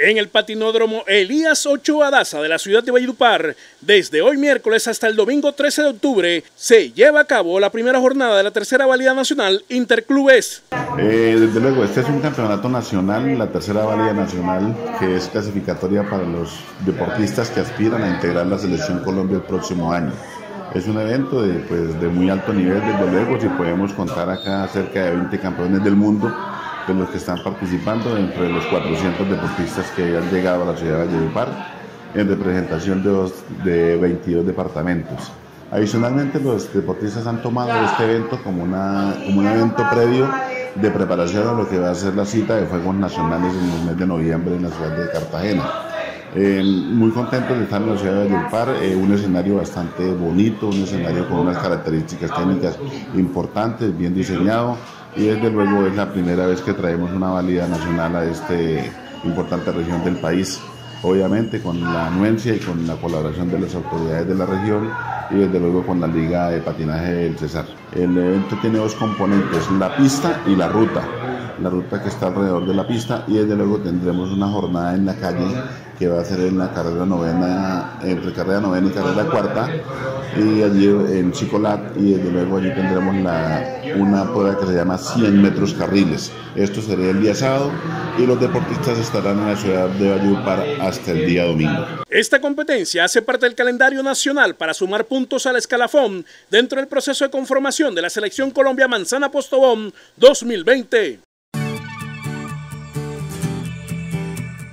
En el patinódromo Elías Ochoa Daza de la ciudad de Valledupar, desde hoy miércoles hasta el domingo 13 de octubre, se lleva a cabo la primera jornada de la tercera válida nacional Interclubes. Eh, desde luego, este es un campeonato nacional, la tercera válida nacional, que es clasificatoria para los deportistas que aspiran a integrar la selección Colombia el próximo año. Es un evento de, pues, de muy alto nivel, desde luego, si podemos contar acá cerca de 20 campeones del mundo de los que están participando entre los 400 deportistas que han llegado a la ciudad de Valledupar en representación de, de 22 departamentos. Adicionalmente, los deportistas han tomado este evento como, una, como un evento previo de preparación a lo que va a ser la cita de Juegos Nacionales en el mes de noviembre en la ciudad de Cartagena. Eh, muy contentos de estar en la ciudad de Valledupar, eh, un escenario bastante bonito, un escenario con unas características técnicas importantes, bien diseñado y desde luego es la primera vez que traemos una válida nacional a esta importante región del país, obviamente con la anuencia y con la colaboración de las autoridades de la región y desde luego con la Liga de Patinaje del Cesar. El evento tiene dos componentes, la pista y la ruta. La ruta que está alrededor de la pista y desde luego tendremos una jornada en la calle que va a ser en la carrera novena, entre carrera novena y carrera cuarta, y allí en Chicolat, y desde luego allí tendremos la, una prueba que se llama 100 metros carriles. Esto sería el día sábado y los deportistas estarán en la ciudad de Valledupar hasta el día domingo. Esta competencia hace parte del calendario nacional para sumar puntos al escalafón dentro del proceso de conformación de la Selección Colombia Manzana Postobón 2020.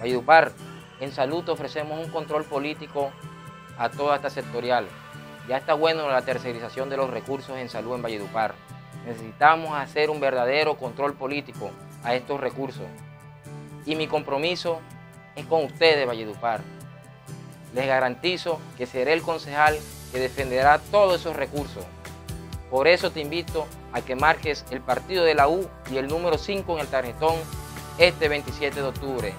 Valledupar en salud ofrecemos un control político a toda esta sectorial. Ya está bueno la tercerización de los recursos en salud en Valledupar. Necesitamos hacer un verdadero control político a estos recursos. Y mi compromiso es con ustedes, Valledupar. Les garantizo que seré el concejal que defenderá todos esos recursos. Por eso te invito a que marques el partido de la U y el número 5 en el tarjetón este 27 de octubre.